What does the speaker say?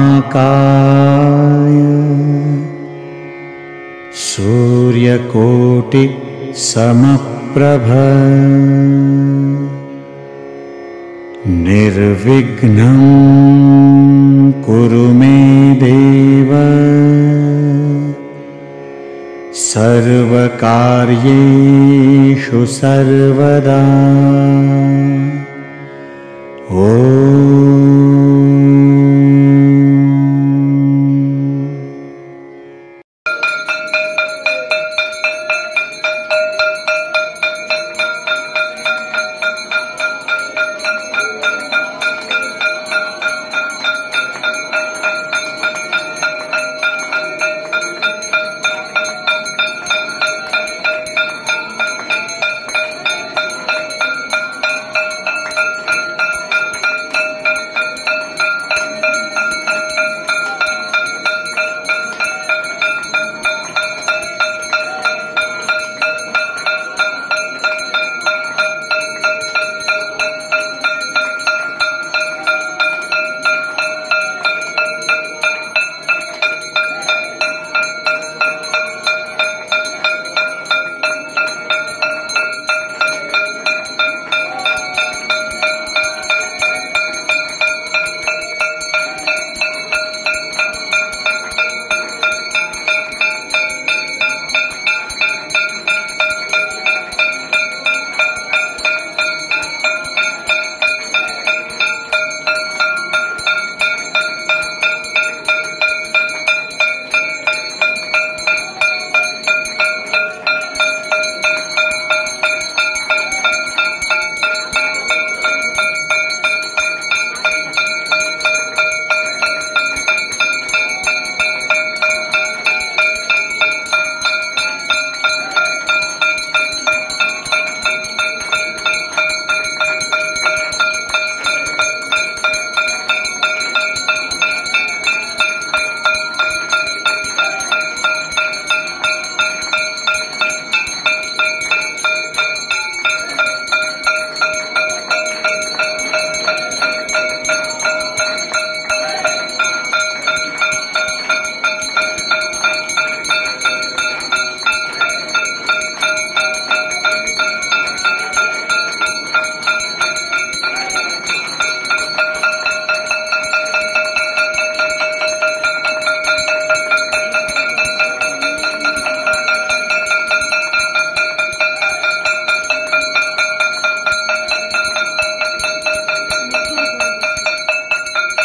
वक्रतुण्डमहाकाय सूर्यकोटि समप्रभ सर्वकार्येषु सर्वदा